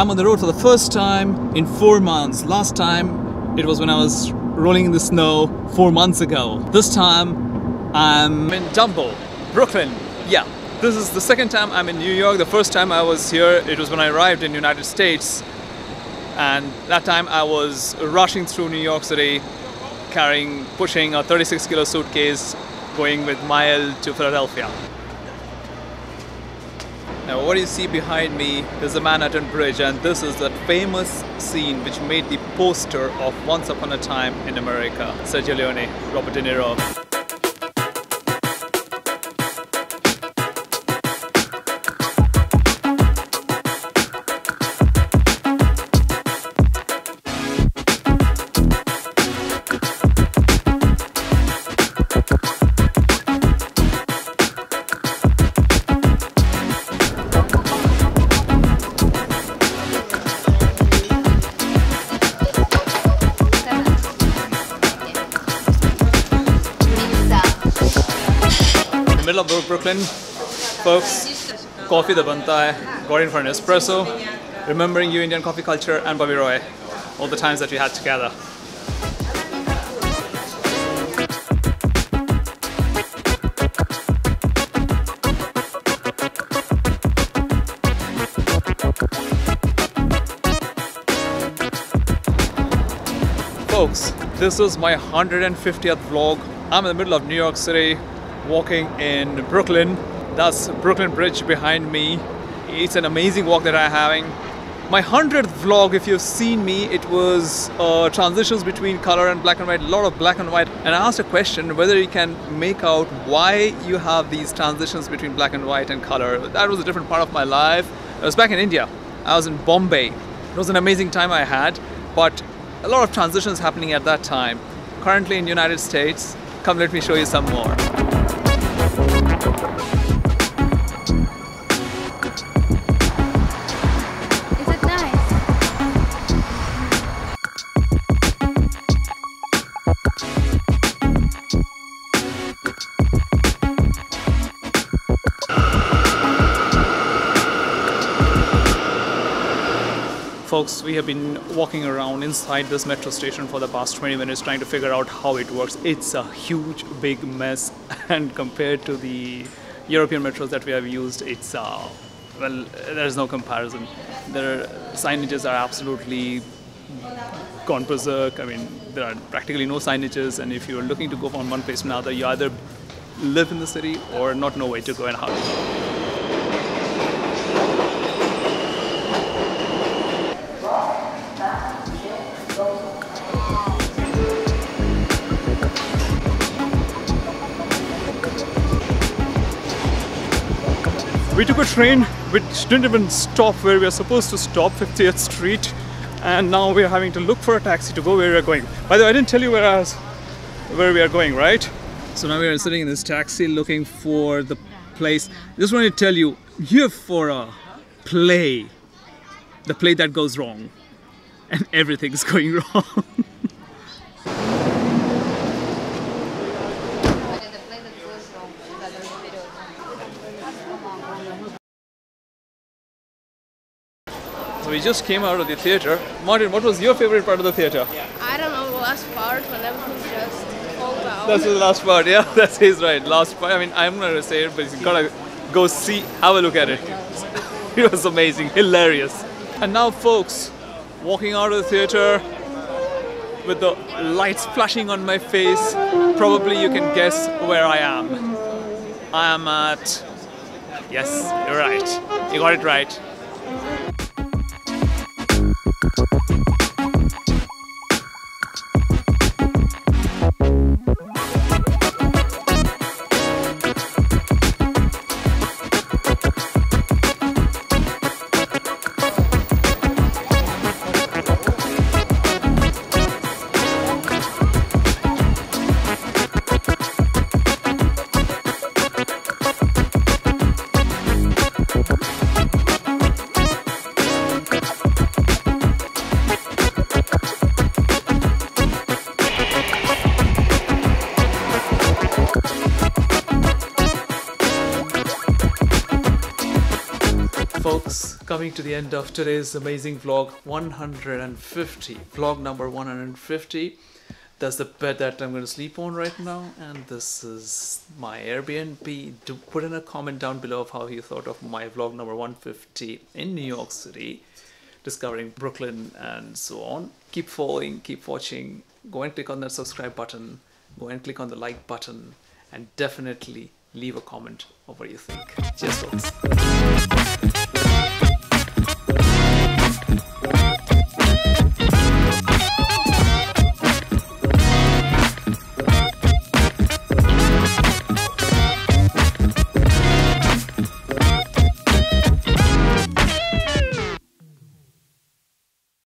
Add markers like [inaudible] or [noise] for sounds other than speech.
I'm on the road for the first time in four months. Last time it was when I was rolling in the snow four months ago. This time I'm in Dumbo, Brooklyn. Yeah, this is the second time I'm in New York. The first time I was here, it was when I arrived in United States. And that time I was rushing through New York City, carrying, pushing a 36 kilo suitcase, going with Mile to Philadelphia. Now what you see behind me is the Manhattan Bridge and this is that famous scene which made the poster of Once Upon a Time in America. Sergio Leone, Robert De Niro. Middle of Brooklyn, folks, coffee the banta hai, got in for an espresso, remembering you Indian coffee culture and Bobby Roy, all the times that we had together. Folks, this is my 150th vlog. I'm in the middle of New York City, walking in Brooklyn. That's Brooklyn Bridge behind me. It's an amazing walk that I'm having. My 100th vlog, if you've seen me, it was uh, transitions between color and black and white, a lot of black and white. And I asked a question whether you can make out why you have these transitions between black and white and color. That was a different part of my life. I was back in India. I was in Bombay. It was an amazing time I had, but a lot of transitions happening at that time. Currently in United States, come let me show you some more. Folks, we have been walking around inside this metro station for the past 20 minutes trying to figure out how it works. It's a huge, big mess, [laughs] and compared to the European metros that we have used, it's uh, well, there's no comparison. Their signages are absolutely gone berserk. I mean, there are practically no signages, and if you're looking to go from one place to another, you either live in the city or not know where to go and how. We took a train which didn't even stop where we are supposed to stop, [laughs] 50th Street, and now we are having to look for a taxi to go where we are going. By the way, I didn't tell you where was, where we are going, right? So now we are sitting in this taxi looking for the place. Just wanted to tell you, here for a play, the play that goes wrong, and everything's [laughs] going wrong. So we just came out of the theater. Martin, what was your favorite part of the theater? I don't know the last part when everything just fall down. That's the last part, yeah, [laughs] that's his right. Last part, I mean, I'm not gonna say it, but you gotta go see, have a look at it. [laughs] it was amazing, hilarious. And now, folks, walking out of the theater with the lights flashing on my face, probably you can guess where I am. I am at. Yes, you're right. You got it right. Coming to the end of today's amazing vlog 150 vlog number 150 that's the bed that i'm going to sleep on right now and this is my airbnb. Do put in a comment down below of how you thought of my vlog number 150 in new york city discovering brooklyn and so on. Keep following keep watching. Go and click on that subscribe button. Go and click on the like button. And definitely leave a comment of what you think. Cheers folks